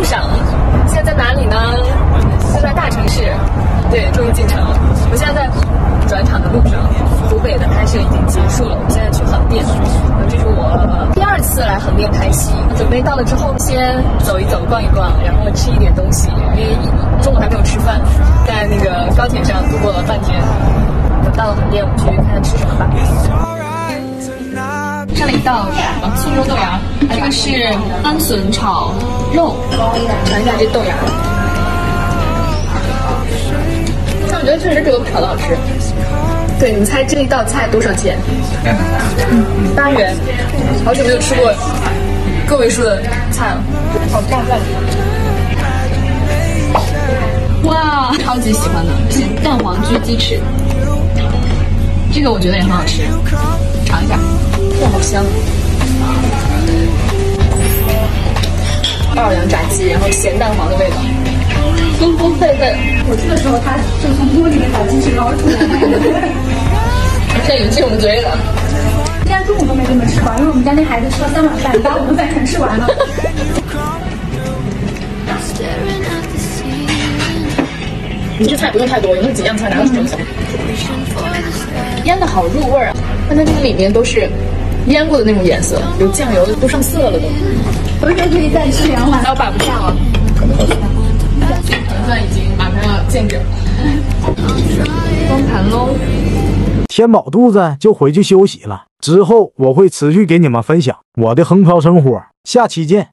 路上，现在在哪里呢？就在大城市，对，终于进城了。我现在在转场的路上，湖北的拍摄已经结束了，我们现在去横店，这是我第二次来横店拍戏。准备到了之后，先走一走、逛一逛，然后吃一点东西，因为中午还没有吃饭，在那个高铁上度过了半天。等到了横店，我们去看看吃什么吧。一道素肉豆芽，这个是鹌笋炒肉，尝一下这豆芽。但我觉得确实这个炒的好吃。对，你们猜这一道菜多少钱？八元。好久没有吃过个位数的菜了，好下饭。哇，超级喜欢的蛋黄焗鸡翅，这个我觉得也很好吃，尝一下。香！奥尔良炸鸡，然后咸蛋黄的味道，丰丰沛沛。我去的时候，他就从锅里面把鸡翅捞出来，现在已经进我们嘴里了。今天中午都没怎么吃饱，因为我们家那孩子吃了三碗饭，把我们饭全吃完了。你这菜不用太多，有那几样菜哪有这么香？腌的好入味儿啊！看它这个里面都是腌过的那种颜色，有酱油都上色了都。回头可以再吃两碗，还有摆不下了。盘饭已经马上要见底了，光盘喽。填饱肚子就回去休息了，之后我会持续给你们分享我的横漂生活，下期见。